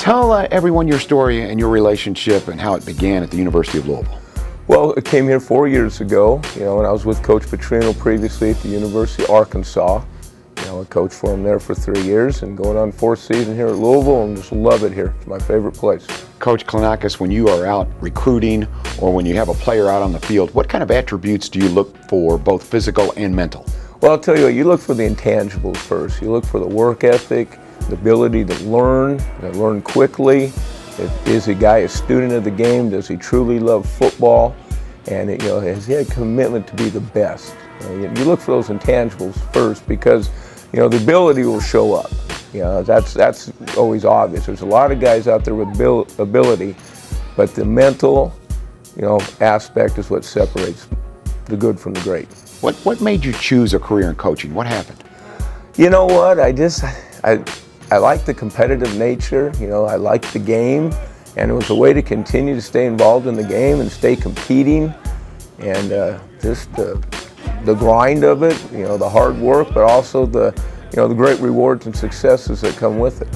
Tell uh, everyone your story and your relationship and how it began at the University of Louisville. Well, I came here four years ago, you know, when I was with Coach Petrino previously at the University of Arkansas. You know, I coached for him there for three years and going on fourth season here at Louisville and just love it here. It's my favorite place. Coach Klenakis, when you are out recruiting or when you have a player out on the field, what kind of attributes do you look for, both physical and mental? Well, I'll tell you what, you look for the intangibles first. You look for the work ethic, the ability to learn, to learn quickly. Is a guy a student of the game? Does he truly love football? And it, you know, has he a commitment to be the best? You, know, you look for those intangibles first because you know the ability will show up. You know, that's that's always obvious. There's a lot of guys out there with ability, but the mental, you know, aspect is what separates the good from the great. What what made you choose a career in coaching? What happened? You know what? I just I I like the competitive nature, you know, I like the game, and it was a way to continue to stay involved in the game and stay competing, and uh, just the, the grind of it, you know, the hard work, but also the, you know, the great rewards and successes that come with it.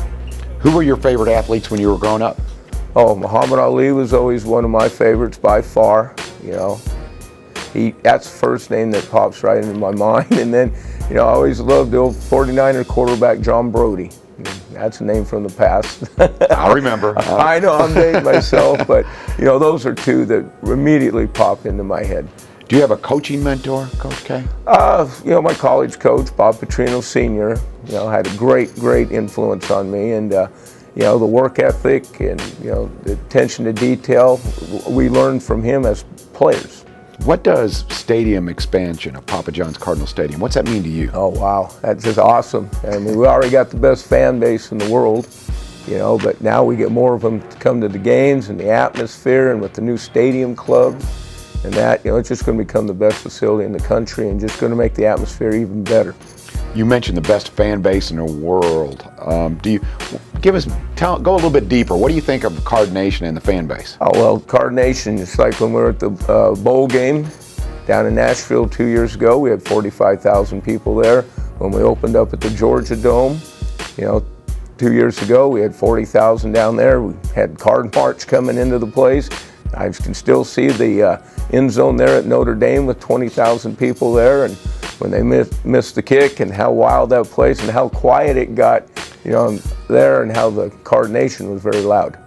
Who were your favorite athletes when you were growing up? Oh, Muhammad Ali was always one of my favorites by far, you know. He, that's the first name that pops right into my mind. And then, you know, I always loved the old 49er quarterback, John Brodie. That's a name from the past. I remember. I know I'm dating myself, but you know those are two that immediately pop into my head. Do you have a coaching mentor, Coach K? Uh, you know, my college coach, Bob Petrino Sr., you know, had a great, great influence on me. And, uh, you know, the work ethic and, you know, the attention to detail, we learned from him as players. What does stadium expansion of Papa John's Cardinal Stadium, what's that mean to you? Oh, wow. That's just awesome. I mean, we already got the best fan base in the world, you know, but now we get more of them to come to the games and the atmosphere and with the new stadium club and that, you know, it's just going to become the best facility in the country and just going to make the atmosphere even better. You mentioned the best fan base in the world. Um, do you give us tell, go a little bit deeper? What do you think of Card Nation and the fan base? Oh well, Card Nation. It's like when we were at the uh, bowl game down in Nashville two years ago. We had 45,000 people there. When we opened up at the Georgia Dome, you know, two years ago we had 40,000 down there. We had Card March coming into the place. I can still see the uh, end zone there at Notre Dame with 20,000 people there and when they missed, missed the kick and how wild that place and how quiet it got, you know, there and how the Card Nation was very loud.